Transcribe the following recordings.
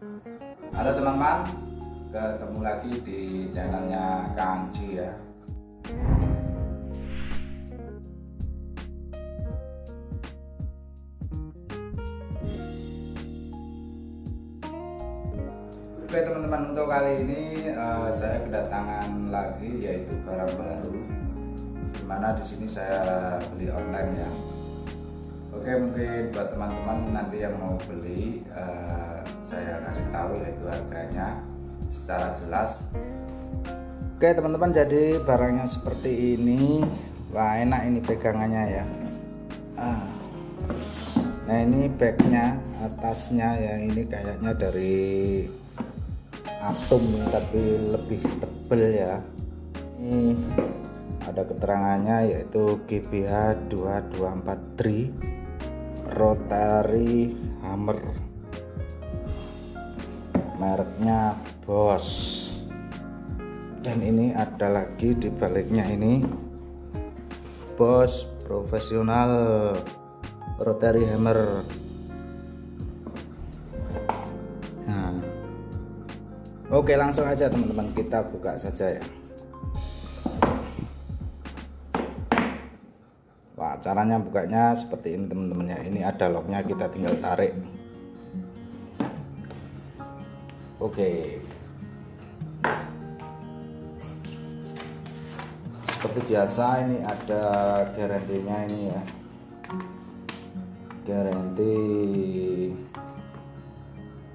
Halo teman-teman, ketemu lagi di channelnya Kang Ji ya. Oke teman-teman untuk kali ini uh, saya kedatangan lagi yaitu barang baru di mana di sini saya beli online ya Oke mungkin buat teman-teman nanti yang mau beli uh, saya kasih tahu yaitu harganya secara jelas. Oke teman-teman jadi barangnya seperti ini. Wah enak ini pegangannya ya. Ah. Nah ini bagnya atasnya ya ini kayaknya dari atom tapi lebih tebel ya. Ini ada keterangannya yaitu GBH 2243 Rotary Hammer. Mereknya Bosch dan ini ada lagi di baliknya ini. Bosch profesional Rotary Hammer. Nah. Oke langsung aja teman-teman. Kita buka saja ya caranya bukanya seperti ini teman-teman ya ini ada locknya kita tinggal tarik. Oke. Seperti biasa ini ada garantinya ini ya. Garansi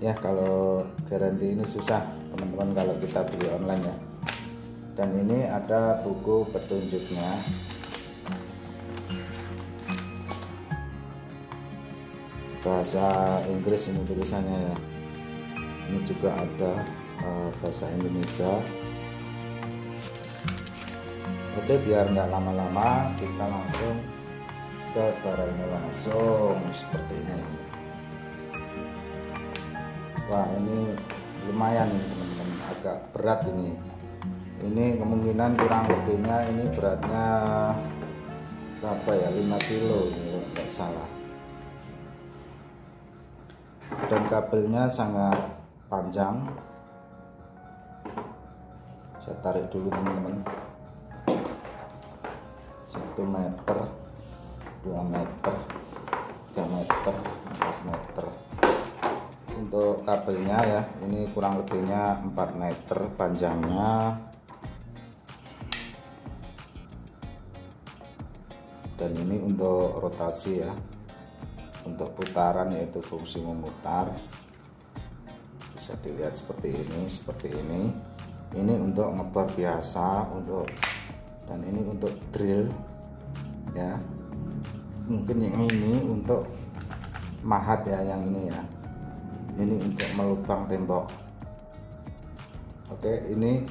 ya kalau garansi ini susah teman-teman kalau kita beli online ya. Dan ini ada buku petunjuknya bahasa Inggris ini tulisannya ya. Ini juga ada uh, bahasa Indonesia. Oke biar nggak lama-lama kita langsung ke barangnya langsung seperti ini. Wah ini lumayan nih teman-teman. Agak berat ini. Ini kemungkinan kurang lebihnya ini beratnya berapa ya? 5 kilo ini tidak salah dan kabelnya sangat panjang. Saya tarik dulu teman-teman. 1 meter 2 meter 3 meter 4 meter. Untuk kabelnya ya ini kurang lebihnya 4 meter panjangnya. Dan ini untuk rotasi ya untuk putaran yaitu fungsi memutar. Bisa dilihat seperti ini seperti ini. Ini untuk ngebor biasa untuk dan ini untuk drill ya. Mungkin yang ini untuk mahat ya yang ini ya. Ini untuk melubang tembok. Oke ini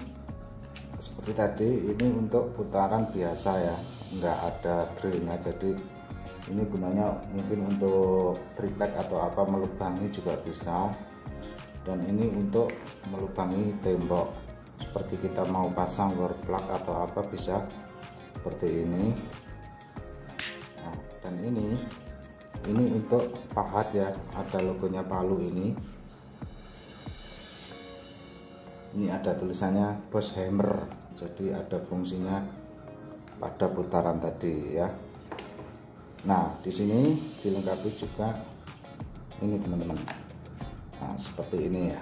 seperti tadi ini untuk putaran biasa ya. Enggak ada drillnya jadi ini gunanya mungkin untuk triplek atau apa melubangi juga bisa. Dan ini untuk melubangi tembok. Seperti kita mau pasang door plug atau apa bisa seperti ini. Nah, dan ini ini untuk pahat ya. Ada logonya palu ini. Ini ada tulisannya Bosch Hammer. Jadi ada fungsinya pada putaran tadi ya nah di sini dilengkapi juga ini teman-teman. Nah seperti ini ya.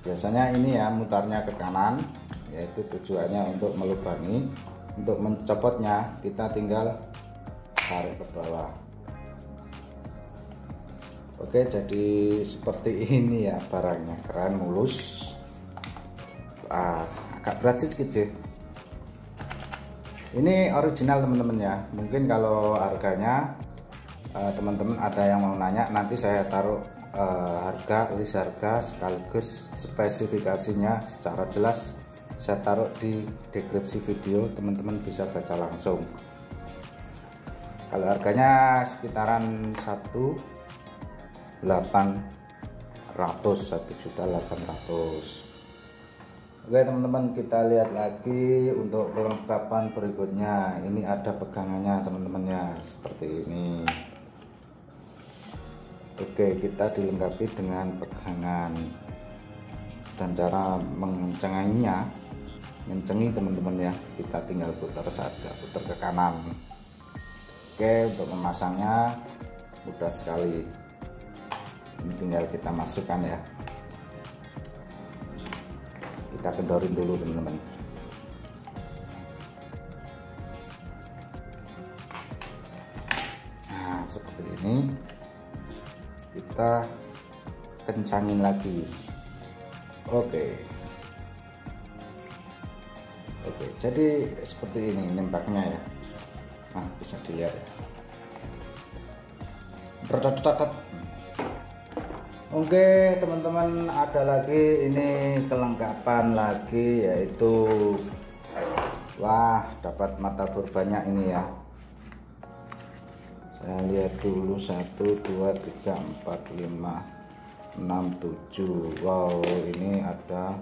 Biasanya ini ya mutarnya ke kanan yaitu tujuannya untuk melubangi. Untuk mencopotnya kita tinggal tarik ke bawah. Oke jadi seperti ini ya barangnya. Keren mulus. Ah, agak berat sedikit sih ini original teman-teman ya. Mungkin kalau harganya eh, teman-teman ada yang mau nanya nanti saya taruh uh, harga list harga sekaligus spesifikasinya secara jelas. Saya taruh di deskripsi video teman-teman bisa baca langsung. Kalau harganya sekitaran 1 800 1 juta 800 Oke teman-teman kita lihat lagi untuk kelengkapan berikutnya. Ini ada pegangannya teman-teman ya. Seperti ini. Oke kita dilengkapi dengan pegangan dan cara mengencenginya mencengi teman-teman ya. Kita tinggal putar saja putar ke kanan. Oke untuk memasangnya mudah sekali. Ini tinggal kita masukkan ya kita kendorin dulu teman-teman. Nah seperti ini. Kita kencangin lagi. Oke. Oke jadi seperti ini nembaknya ya. Nah bisa dilihat ya Oke teman-teman ada lagi ini kelengkapan lagi yaitu Wah dapat mata bor banyak ini ya. Saya lihat dulu 1 2 3 4 5 6 7 Wow ini ada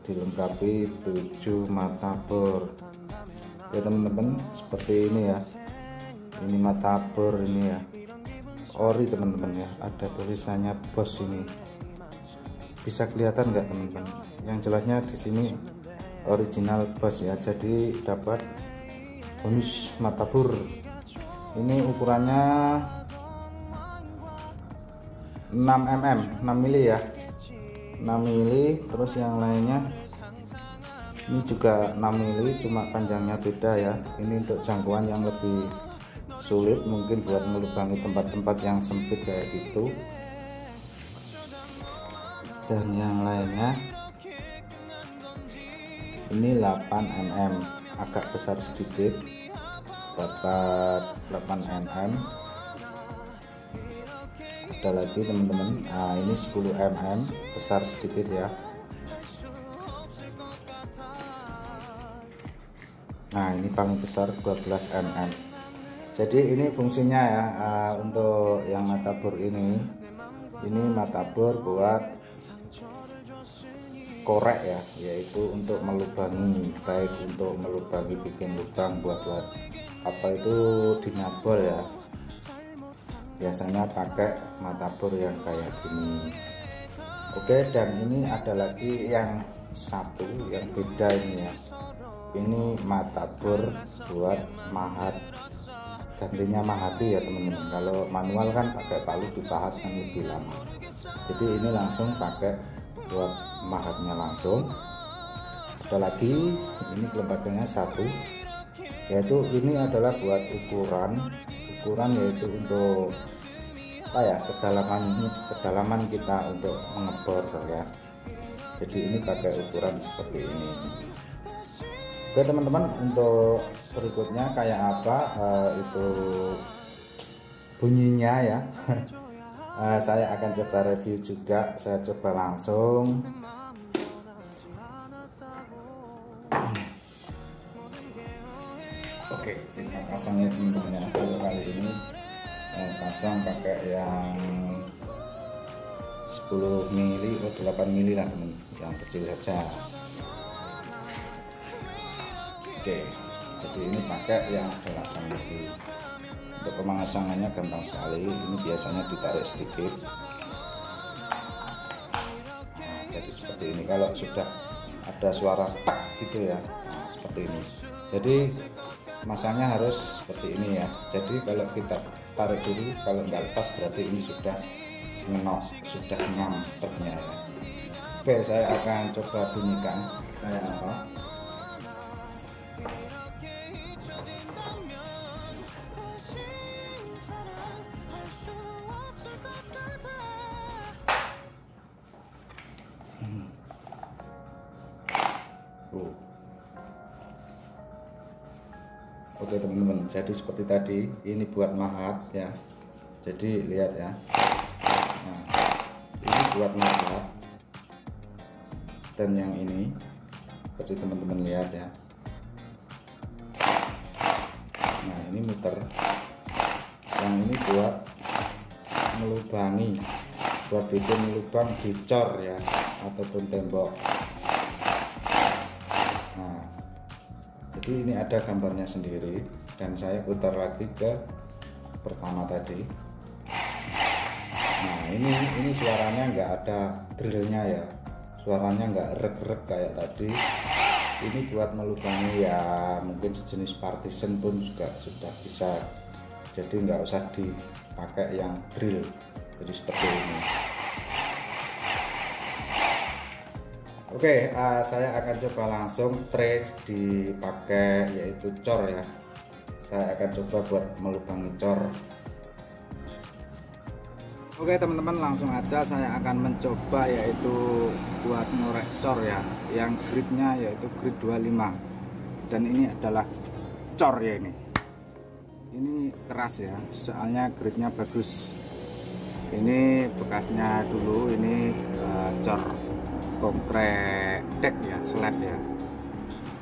dilengkapi 7 mata bor. Ya teman-teman seperti ini ya. Ini mata bor ini ya ori teman-teman ya. Ada tulisannya bos ini. Bisa kelihatan nggak teman-teman? Yang jelasnya di sini original bos ya. Jadi dapat bonus matabur. Ini ukurannya 6 mm 6 mili ya. 6 mili terus yang lainnya ini juga 6 mili cuma panjangnya beda ya. Ini untuk jangkauan yang lebih sulit mungkin buat melubangi tempat-tempat yang sempit kayak gitu. Dan yang lainnya ini 8 mm agak besar sedikit. Dapat 8 mm ada lagi teman-teman. Nah ini 10 mm besar sedikit ya. Nah ini paling besar 12 mm jadi ini fungsinya ya uh, untuk yang matabor ini. Ini matabor buat korek ya yaitu untuk melubangi baik untuk melubangi bikin lubang buat buat apa itu dinabol ya. Biasanya pakai matabor yang kayak gini. Oke dan ini ada lagi yang satu yang beda ini ya. Ini matabor buat mahat gantinya mahati ya teman-teman. Kalau manual kan pakai palu dipahat kan lebih lama. Jadi ini langsung pakai buat mahatnya langsung. Ada lagi ini kelembagannya satu. Yaitu ini adalah buat ukuran. Ukuran yaitu untuk apa ya kedalaman kedalaman kita untuk mengebor ya. Jadi ini pakai ukuran seperti ini. Oke teman-teman untuk berikutnya kayak apa uh, itu bunyinya ya. Uh, saya akan coba review juga saya coba langsung. Oke kita pasangnya teman-teman ya. Kali ini saya pasang pakai yang 10 mili atau 8 mili lah teman yang kecil saja. Oke jadi ini pakai yang ada 8 mili untuk pemasangannya gampang sekali. Ini biasanya ditarik sedikit. Nah, jadi seperti ini. Kalau sudah ada suara tak gitu ya nah, seperti ini. Jadi masangnya harus seperti ini ya. Jadi kalau kita tarik dulu kalau nggak lepas berarti ini sudah ngenok sudah nyampetnya ya oke saya akan coba bunyikan. Kayak Oke teman-teman, jadi seperti tadi ini buat mahat ya. Jadi lihat ya. Nah, ini buat mahat. Dan yang ini seperti teman-teman lihat ya. Nah, ini muter. Yang ini buat melubangi buat bikin lubang dicor ya ataupun tembok jadi ini ada gambarnya sendiri dan saya putar lagi ke pertama tadi. Ini ini suaranya nggak ada drillnya ya. Suaranya nggak rek-rek kayak tadi. Ini buat melubangi ya mungkin sejenis partition pun juga sudah bisa. Jadi nggak usah dipakai yang drill. Jadi seperti ini oke uh, saya akan coba langsung tray dipakai yaitu cor ya. Saya akan coba buat melubangi cor. Oke teman-teman langsung aja saya akan mencoba yaitu buat ngorek cor ya. Yang gridnya yaitu grid 25 dan ini adalah cor ya ini. Ini keras ya soalnya gridnya bagus. Ini bekasnya dulu ini uh, cor konkret deck ya slab ya.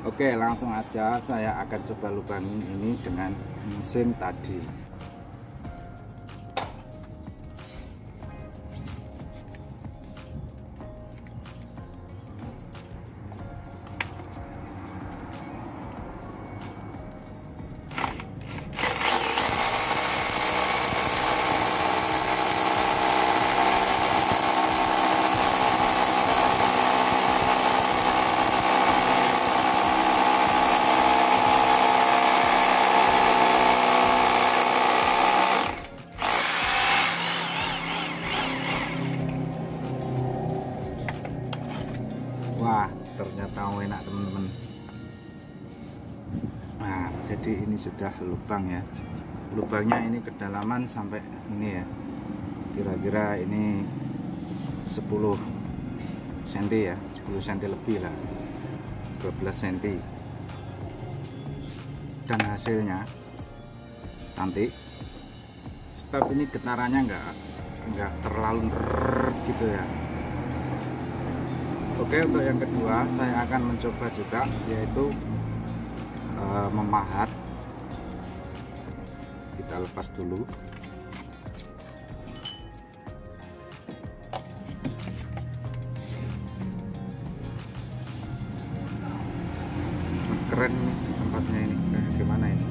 Oke langsung aja saya akan coba lubangin ini dengan mesin tadi jadi ini sudah lubang ya. Lubangnya ini kedalaman sampai ini ya. Kira-kira ini 10 cm ya. 10 cm lebih lah. 12 cm dan hasilnya cantik. Sebab ini getarannya enggak enggak terlalu gitu ya. Oke untuk yang kedua saya akan mencoba juga yaitu e, memahat. Kita lepas dulu. Keren tempatnya ini. Eh, gimana ini?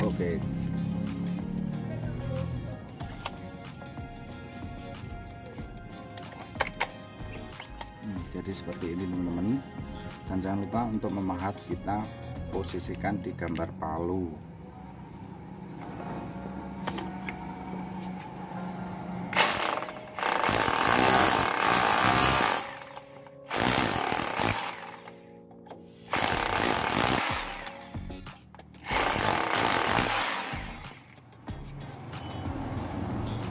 Oke. jadi untuk memahat kita posisikan di gambar palu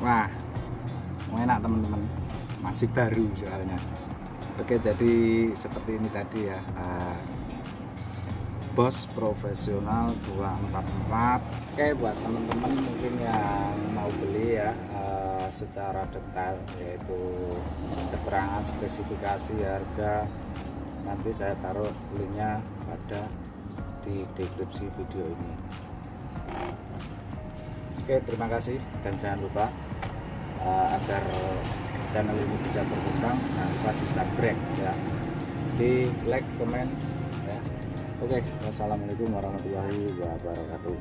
Wah, enak teman-teman. Masih baru soalnya. Oke jadi seperti ini tadi ya uh, bos profesional 244 Oke buat teman-teman mungkin yang mau beli ya uh, secara detail yaitu keterangan spesifikasi harga nanti saya taruh linknya ada di deskripsi video ini. Oke terima kasih dan jangan lupa uh, agar channel ini bisa berkembang jangan lupa di ya. Di like comment oke wassalamualaikum warahmatullahi wabarakatuh